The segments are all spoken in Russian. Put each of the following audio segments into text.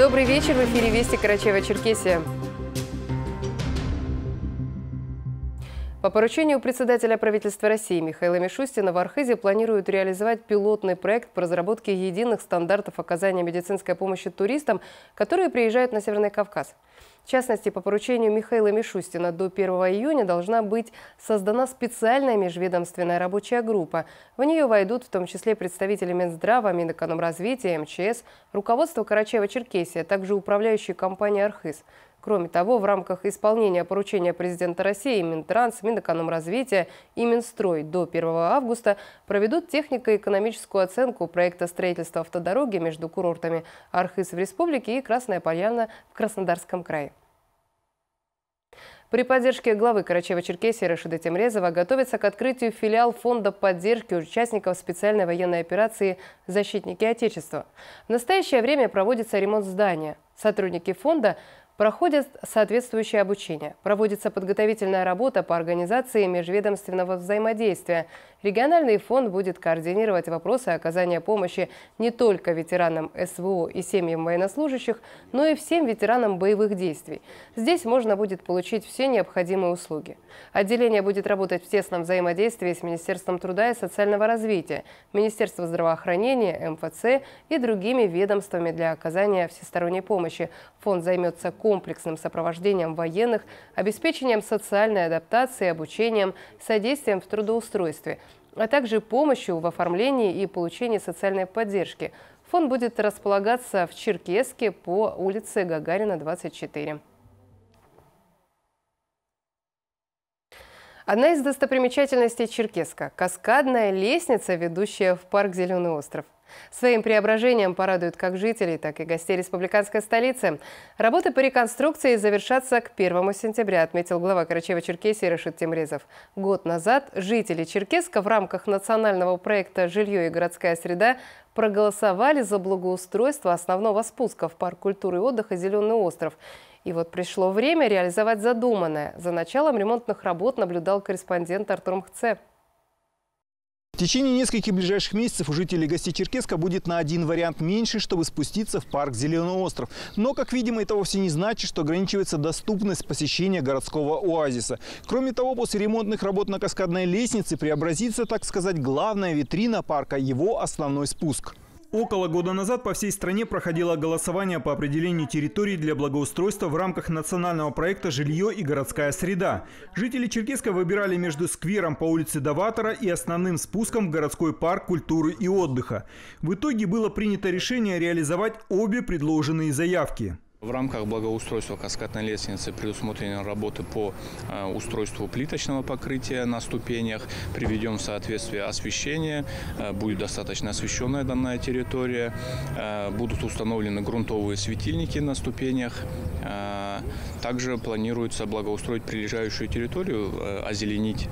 Добрый вечер. В эфире Вести Карачева-Черкесия. По поручению председателя правительства России Михаила Мишустина в Архизе планируют реализовать пилотный проект по разработке единых стандартов оказания медицинской помощи туристам, которые приезжают на Северный Кавказ. В частности, по поручению Михаила Мишустина до 1 июня должна быть создана специальная межведомственная рабочая группа. В нее войдут в том числе представители Минздрава, Минэкономразвития, МЧС, руководство Карачаева-Черкесия, также управляющие компании «Архиз». Кроме того, в рамках исполнения поручения президента России Минтранс, Минэкономразвития и Минстрой до 1 августа проведут технико-экономическую оценку проекта строительства автодороги между курортами Архыз в республике и Красная Поляна в Краснодарском крае. При поддержке главы Карачева-Черкесии Рашида Темрезова готовится к открытию филиал фонда поддержки участников специальной военной операции «Защитники Отечества». В настоящее время проводится ремонт здания. Сотрудники фонда – проходят соответствующее обучение. Проводится подготовительная работа по организации межведомственного взаимодействия. Региональный фонд будет координировать вопросы оказания помощи не только ветеранам СВО и семьям военнослужащих, но и всем ветеранам боевых действий. Здесь можно будет получить все необходимые услуги. Отделение будет работать в тесном взаимодействии с Министерством труда и социального развития, Министерством здравоохранения, МФЦ и другими ведомствами для оказания всесторонней помощи. Фонд займется комплексным сопровождением военных, обеспечением социальной адаптации, обучением, содействием в трудоустройстве, а также помощью в оформлении и получении социальной поддержки. Фонд будет располагаться в Черкеске по улице Гагарина, 24. Одна из достопримечательностей Черкеска – каскадная лестница, ведущая в парк «Зеленый остров». Своим преображением порадуют как жителей, так и гостей республиканской столицы. Работы по реконструкции завершатся к 1 сентября, отметил глава Карачева-Черкесии Рашид Темрезов. Год назад жители Черкеска в рамках национального проекта «Жилье и городская среда» проголосовали за благоустройство основного спуска в парк культуры и отдыха «Зеленый остров». И вот пришло время реализовать задуманное. За началом ремонтных работ наблюдал корреспондент Артур Мхце. В течение нескольких ближайших месяцев у жителей гостей Черкеска будет на один вариант меньше, чтобы спуститься в парк Зеленый остров. Но, как видимо, это вовсе не значит, что ограничивается доступность посещения городского оазиса. Кроме того, после ремонтных работ на каскадной лестнице преобразится, так сказать, главная витрина парка – его основной спуск. Около года назад по всей стране проходило голосование по определению территорий для благоустройства в рамках национального проекта «Жилье и городская среда». Жители Черкеска выбирали между сквером по улице Даватора и основным спуском в городской парк культуры и отдыха. В итоге было принято решение реализовать обе предложенные заявки. В рамках благоустройства каскадной лестницы предусмотрены работы по э, устройству плиточного покрытия на ступенях, приведем в соответствие освещение, э, будет достаточно освещенная данная территория, э, будут установлены грунтовые светильники на ступенях, также планируется благоустроить прилежащую территорию, озеленить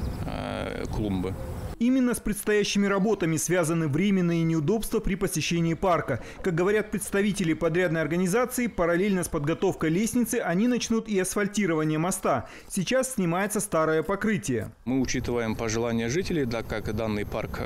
клумбы. Именно с предстоящими работами связаны временные неудобства при посещении парка. Как говорят представители подрядной организации, параллельно с подготовкой лестницы они начнут и асфальтирование моста. Сейчас снимается старое покрытие. Мы учитываем пожелания жителей, так как данный парк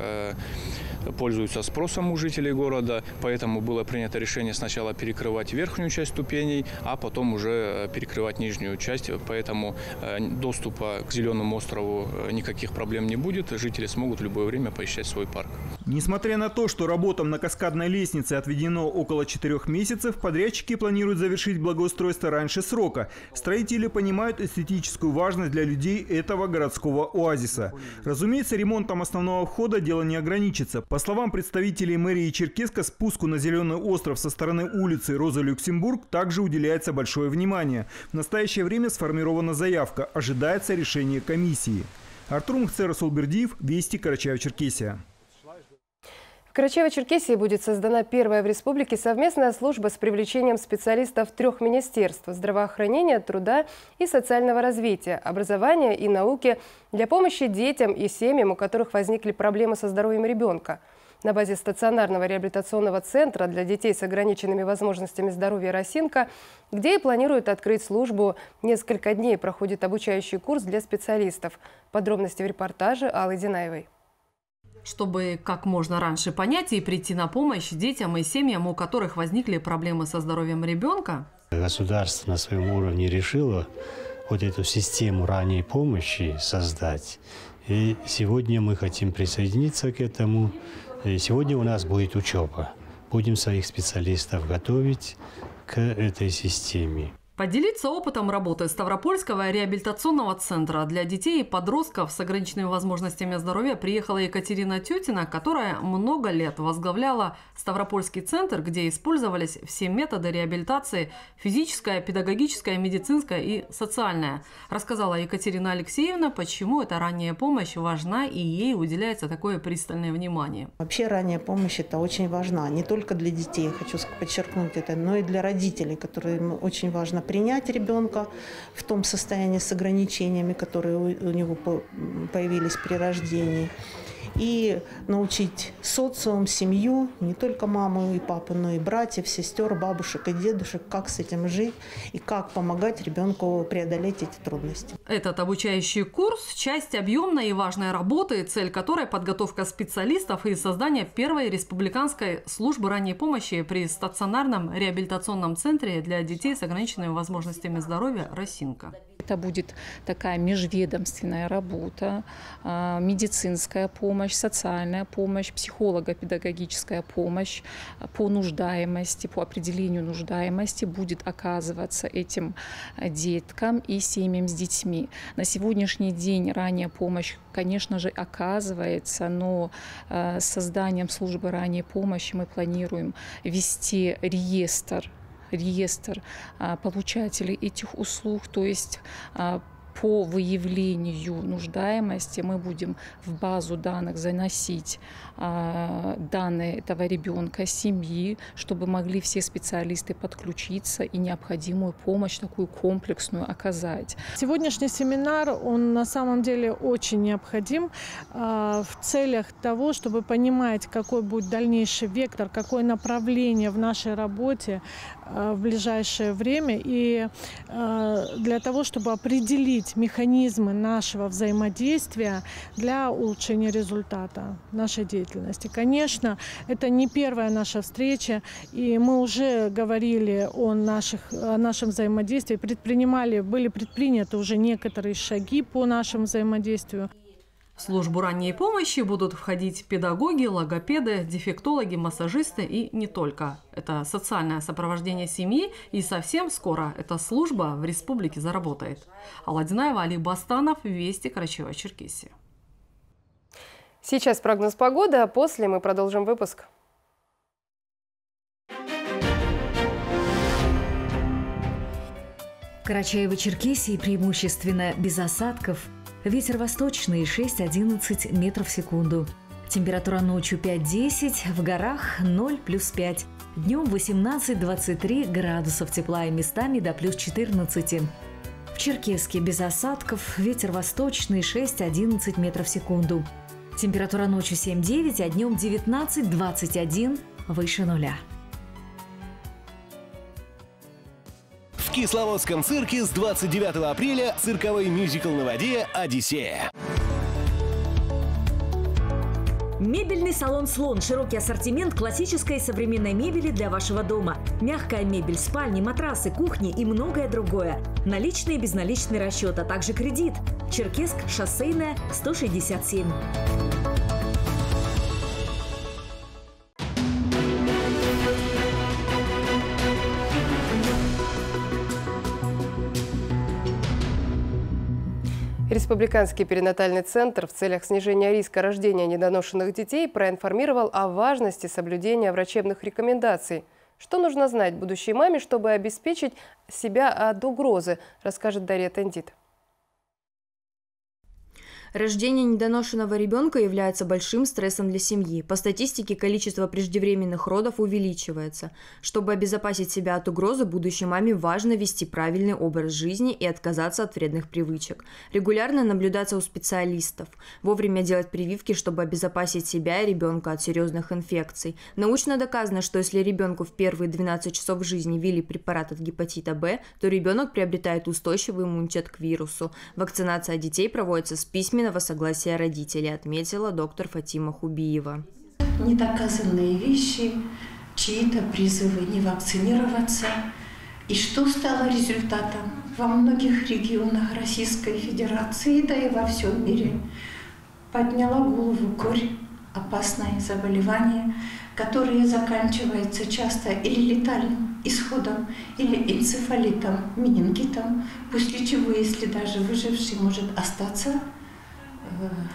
э, пользуется спросом у жителей города, поэтому было принято решение сначала перекрывать верхнюю часть ступеней, а потом уже э, перекрывать нижнюю часть. Поэтому э, доступа к Зеленому острову никаких проблем не будет. Жители смогут в любое время посещать свой парк. Несмотря на то, что работам на каскадной лестнице отведено около четырех месяцев, подрядчики планируют завершить благоустройство раньше срока. Строители понимают эстетическую важность для людей этого городского оазиса. Разумеется, ремонтом основного входа дело не ограничится. По словам представителей мэрии Черкеска, спуску на Зеленый остров со стороны улицы Роза Люксембург также уделяется большое внимание. В настоящее время сформирована заявка. Ожидается решение комиссии. Артур Мухцер, Расулбердиев, Вести, Карачаево-Черкесия. В Карачаево-Черкесии будет создана первая в республике совместная служба с привлечением специалистов трех министерств – здравоохранения, труда и социального развития, образования и науки для помощи детям и семьям, у которых возникли проблемы со здоровьем ребенка – на базе стационарного реабилитационного центра для детей с ограниченными возможностями здоровья «Росинка», где и планируют открыть службу. Несколько дней проходит обучающий курс для специалистов. Подробности в репортаже Аллы Динаевой. Чтобы как можно раньше понять и прийти на помощь детям и семьям, у которых возникли проблемы со здоровьем ребенка. Государство на своем уровне решило вот эту систему ранней помощи создать. И сегодня мы хотим присоединиться к этому. И сегодня у нас будет учеба. Будем своих специалистов готовить к этой системе. Поделиться опытом работы Ставропольского реабилитационного центра для детей и подростков с ограниченными возможностями здоровья приехала Екатерина Тютина, которая много лет возглавляла Ставропольский центр, где использовались все методы реабилитации – физическая, педагогическая, медицинская и социальная. Рассказала Екатерина Алексеевна, почему эта ранняя помощь важна и ей уделяется такое пристальное внимание. Вообще ранняя помощь – это очень важна. Не только для детей, хочу подчеркнуть это, но и для родителей, которым очень важно принять ребенка в том состоянии с ограничениями, которые у него появились при рождении и научить социум, семью, не только маму и папу, но и братьев, сестер, бабушек и дедушек, как с этим жить и как помогать ребенку преодолеть эти трудности. Этот обучающий курс – часть объемной и важной работы, цель которой – подготовка специалистов и создание первой республиканской службы ранней помощи при стационарном реабилитационном центре для детей с ограниченными возможностями здоровья «Росинка». Это будет такая межведомственная работа, а, медицинская помощь, социальная помощь, психолого-педагогическая помощь по нуждаемости, по определению нуждаемости будет оказываться этим деткам и семьям с детьми. На сегодняшний день ранняя помощь, конечно же, оказывается, но а, с созданием службы ранней помощи мы планируем вести реестр реестр а, получателей этих услуг, то есть а, по выявлению нуждаемости мы будем в базу данных заносить а, данные этого ребенка, семьи, чтобы могли все специалисты подключиться и необходимую помощь такую комплексную оказать. Сегодняшний семинар, он на самом деле очень необходим а, в целях того, чтобы понимать, какой будет дальнейший вектор, какое направление в нашей работе а, в ближайшее время и для того, чтобы определить механизмы нашего взаимодействия для улучшения результата нашей деятельности. Конечно, это не первая наша встреча, и мы уже говорили о, наших, о нашем взаимодействии, предпринимали, были предприняты уже некоторые шаги по нашему взаимодействию. В службу ранней помощи будут входить педагоги, логопеды, дефектологи, массажисты и не только. Это социальное сопровождение семьи и совсем скоро эта служба в республике заработает. Аладинаева, Али Бастанов, Вести, Карачева-Черкесия. Сейчас прогноз погоды, а после мы продолжим выпуск. Карачаево-Черкесии преимущественно без осадков. Ветер восточный 6-11 метров в секунду. Температура ночью 5-10, в горах 0 плюс 5. Днем 18-23 градусов тепла и местами до плюс 14. В Черкеске без осадков, ветер восточный 6-11 метров в секунду. Температура ночью 7-9, а днем 19-21 выше нуля. В Кисловодском цирке с 29 апреля цирковой мюзикл на воде «Одиссея». Мебельный салон «Слон». Широкий ассортимент классической и современной мебели для вашего дома. Мягкая мебель, спальни, матрасы, кухни и многое другое. Наличный и безналичный расчет, а также кредит. Черкесск, шоссейная, 167. Республиканский перинатальный центр в целях снижения риска рождения недоношенных детей проинформировал о важности соблюдения врачебных рекомендаций. Что нужно знать будущей маме, чтобы обеспечить себя от угрозы, расскажет Дарья Тендит. Рождение недоношенного ребенка является большим стрессом для семьи. По статистике, количество преждевременных родов увеличивается. Чтобы обезопасить себя от угрозы, будущей маме важно вести правильный образ жизни и отказаться от вредных привычек. Регулярно наблюдаться у специалистов. Вовремя делать прививки, чтобы обезопасить себя и ребенка от серьезных инфекций. Научно доказано, что если ребенку в первые 12 часов жизни ввели препарат от гепатита Б, то ребенок приобретает устойчивый иммунитет к вирусу. Вакцинация детей проводится с письменным письменного согласия родителей, отметила доктор Фатима Хубиева. Недоказанные вещи, чьи-то призывы не вакцинироваться. И что стало результатом? Во многих регионах Российской Федерации, да и во всем мире подняла голову корь опасное заболевание, которое заканчивается часто или летальным исходом, или энцефалитом, менингитом, после чего, если даже выживший может остаться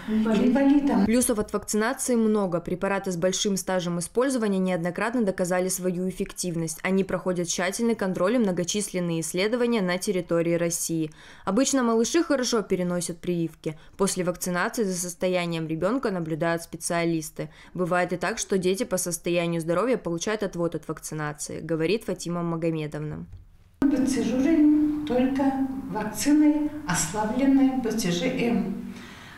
инвалидом. Плюсов от вакцинации много. Препараты с большим стажем использования неоднократно доказали свою эффективность. Они проходят тщательный контроль и многочисленные исследования на территории России. Обычно малыши хорошо переносят прививки. После вакцинации за состоянием ребенка наблюдают специалисты. Бывает и так, что дети по состоянию здоровья получают отвод от вакцинации, говорит Фатима Магомедовна. БЦЖ только вакциной, ослабленной БЦЖ-М.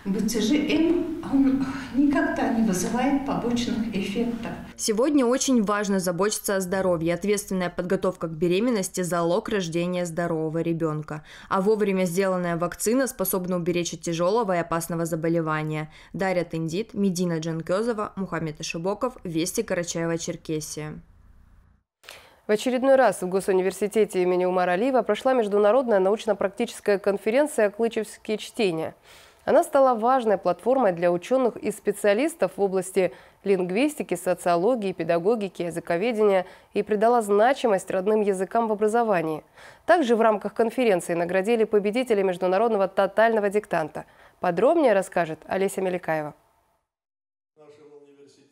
БЦЖ-М он никогда не вызывает побочных эффектов. Сегодня очень важно заботиться о здоровье. Ответственная подготовка к беременности – залог рождения здорового ребенка. А вовремя сделанная вакцина способна уберечь от тяжелого и опасного заболевания. Дарья Тендит, Медина Джанкезова, Мухаммед Ишибоков, Вести Карачаева-Черкесия. В очередной раз в Госуниверситете имени Умара Алиева прошла международная научно-практическая конференция «Клычевские чтения». Она стала важной платформой для ученых и специалистов в области лингвистики, социологии, педагогики, языковедения и придала значимость родным языкам в образовании. Также в рамках конференции наградили победителей международного тотального диктанта. Подробнее расскажет Олеся Меликаева.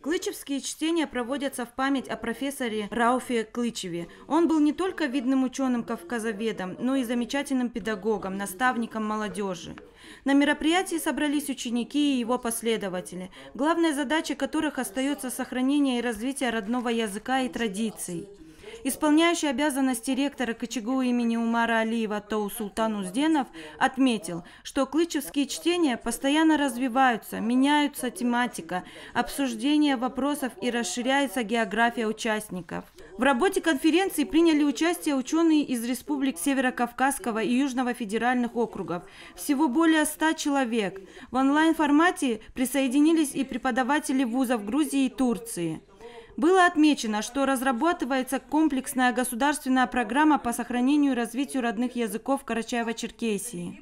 Клычевские чтения проводятся в память о профессоре Рауфе Клычеве. Он был не только видным ученым-кавказоведом, но и замечательным педагогом, наставником молодежи. На мероприятии собрались ученики и его последователи, главная задача которых остается сохранение и развитие родного языка и традиций. Исполняющий обязанности ректора КЧГУ имени Умара Алиева Тоу Султан Узденов отметил, что клычевские чтения постоянно развиваются, меняются тематика, обсуждение вопросов и расширяется география участников. В работе конференции приняли участие ученые из республик Северо-Кавказского и Южного федеральных округов. Всего более 100 человек. В онлайн-формате присоединились и преподаватели вузов Грузии и Турции. Было отмечено, что разрабатывается комплексная государственная программа по сохранению и развитию родных языков Карачаева-Черкесии.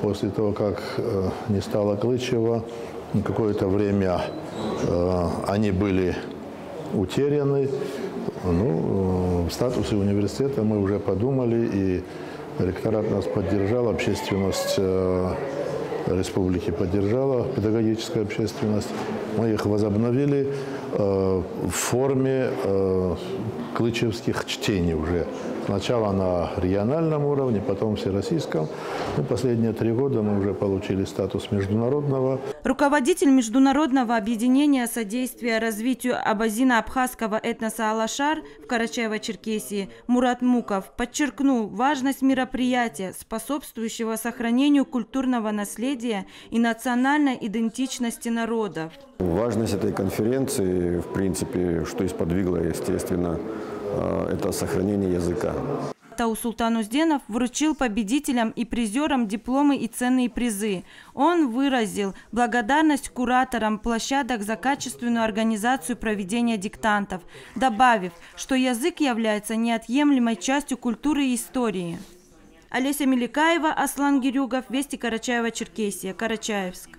После того, как э, не стало Клычева, какое-то время э, они были утеряны. Ну, в статусе университета мы уже подумали, и ректорат нас поддержал, общественность э, республики поддержала, педагогическая общественность. Мы их возобновили э, в форме э, клычевских чтений уже. Сначала на региональном уровне, потом всероссийском. И последние три года мы уже получили статус международного. Руководитель Международного объединения содействия развитию абазино-абхазского этноса Алашар в Карачаево-Черкесии Мурат Муков подчеркнул важность мероприятия, способствующего сохранению культурного наследия и национальной идентичности народов. Важность этой конференции, в принципе, что и сподвигло, естественно, это сохранение языка. Тау Султан Узденов вручил победителям и призерам дипломы и ценные призы. Он выразил благодарность кураторам площадок за качественную организацию проведения диктантов, добавив, что язык является неотъемлемой частью культуры и истории. Олеся Меликаева, Аслан Гирюгов, Вести Карачаева-Черкесия, Карачаевск.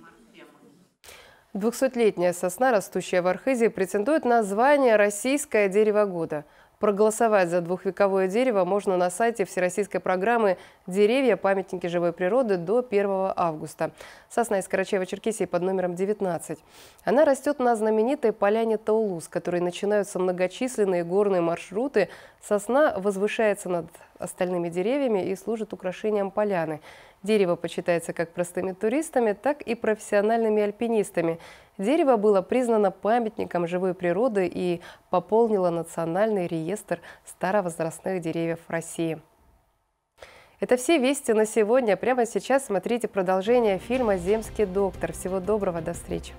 Двухсотлетняя сосна, растущая в Архизе, претендует на звание «Российское дерево года». Проголосовать за двухвековое дерево можно на сайте Всероссийской программы «Деревья. Памятники живой природы» до 1 августа. Сосна из Карачаева-Черкесии под номером 19. Она растет на знаменитой поляне Таулус, с которой начинаются многочисленные горные маршруты. Сосна возвышается над остальными деревьями и служит украшением поляны. Дерево почитается как простыми туристами, так и профессиональными альпинистами. Дерево было признано памятником живой природы и пополнило национальный реестр старовозрастных деревьев России. Это все вести на сегодня. Прямо сейчас смотрите продолжение фильма «Земский доктор». Всего доброго, до встречи.